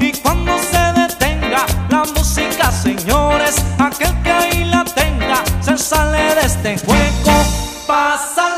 y cuando se detenga la música, señores, aquel que ahí la tenga se sale de este juego. Pasa